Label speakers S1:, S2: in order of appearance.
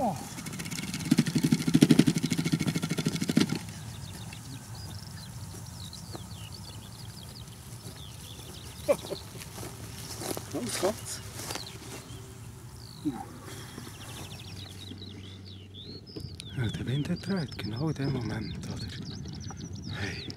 S1: Oh. Oh, schat. Ja, der Wind hat genau in dem Moment, oder? Hey.